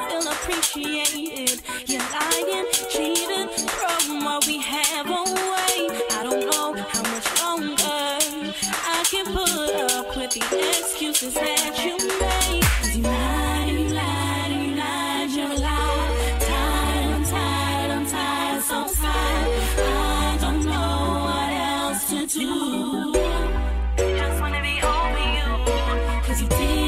appreciated. You're lying, cheating throwing what we have away. I don't know how much longer I can put up with the excuses that you make. You you you you're. Tired, tired, I'm tired, so tired. I don't know what else to do. Just wanna be over you, cause you did.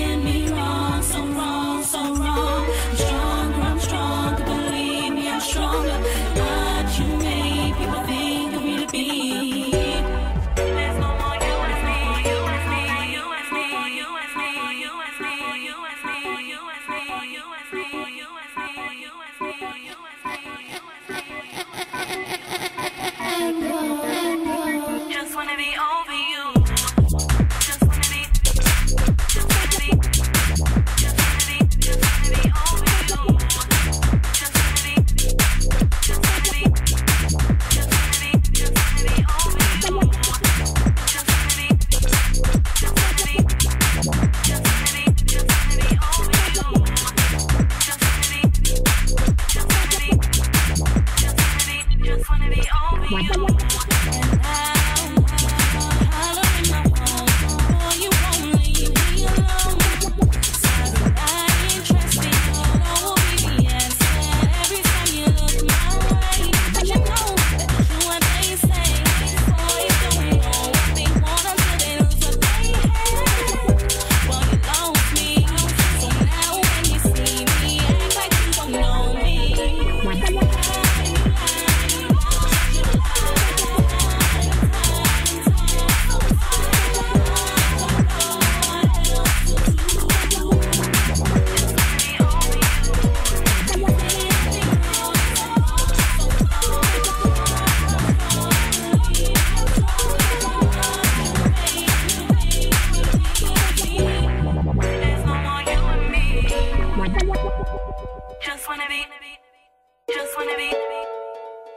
Just wanna be,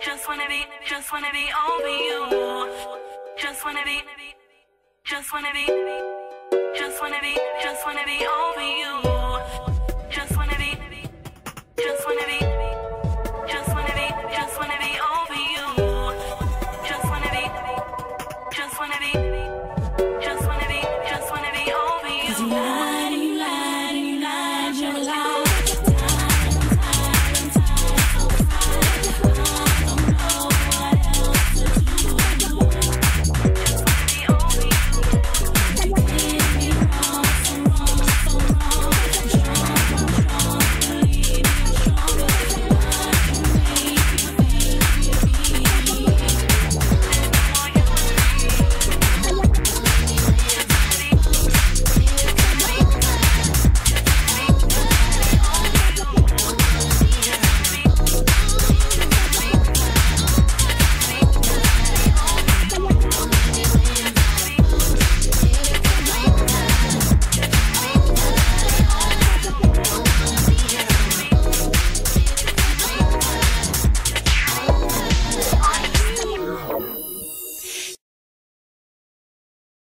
just wanna be, just wanna be over you. Just wanna be, just wanna be, just wanna be, just wanna be over you. Just wanna be, just wanna be.